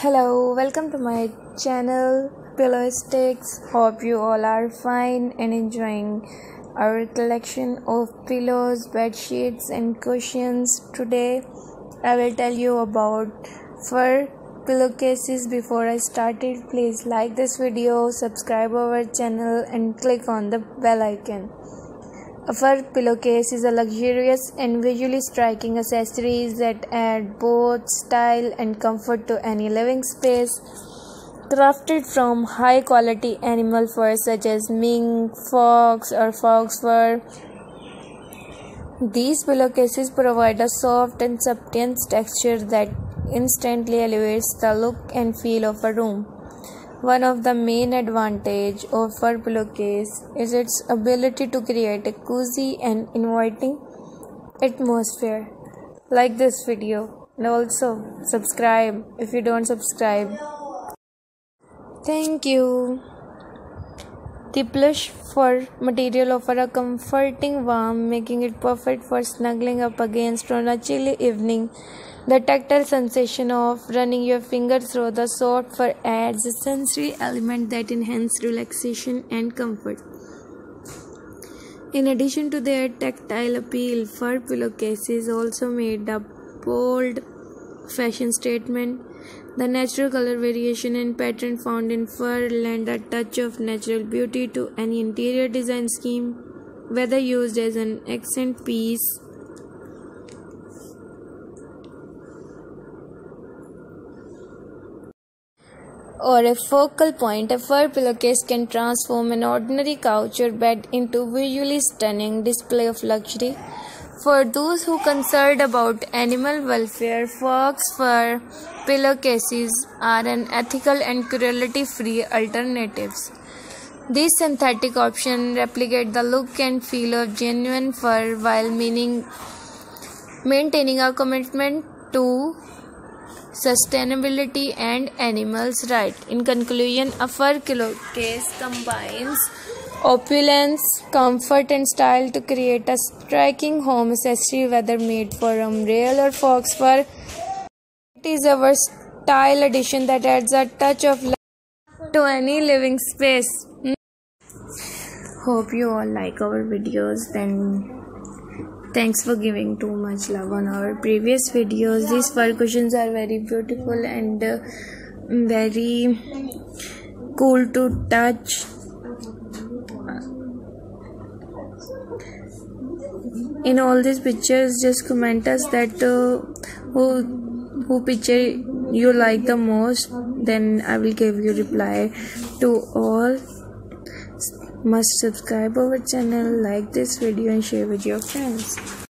Hello, welcome to my channel Pillowistic. Hope you all are fine and enjoying our collection of pillows, bed sheets, and cushions. Today, I will tell you about fur pillowcases. Before I started, please like this video, subscribe our channel, and click on the bell icon. A fur pillowcase is a luxurious and visually striking accessory that adds both style and comfort to any living space. Crafted from high quality animal fur such as mink, fox, or faux fur, these pillowcases provide a soft and substance texture that instantly elevates the look and feel of a room. One of the main advantage of fur pillowcase is its ability to create a cozy and inviting atmosphere. Like this video and also subscribe if you don't subscribe. Thank you. The plush fur material offers a comforting warmth, making it perfect for snuggling up against on a chilly evening. The tactile sensation of running your fingers through the soft fur adds a sensory element that enhances relaxation and comfort. In addition to their tactile appeal, fur pillowcases also made a bold fashion statement. The natural color variation and pattern found in fur lend a touch of natural beauty to any interior design scheme, whether used as an accent piece or a focal point, a fur pillowcase can transform an ordinary couch or bed into visually stunning display of luxury. For those who concerned about animal welfare, faux fur pillowcases are an ethical and cruelty-free alternatives. These synthetic options replicate the look and feel of genuine fur while meaning maintaining a commitment to sustainability and animals' rights. In conclusion, a fur pillowcase combines opulence, comfort, and style to create a striking home accessory, whether made from real or faux fur. It is a versatile addition that adds a touch of life to any living space. Hope you all like our videos. Then thanks for giving too much love on our previous videos these fur cushions are very beautiful and uh, very cool to touch in all these pictures just comment us that uh, who who picture you like the most. Then i will give you reply to all. Must subscribe our channel like this video and share with your friends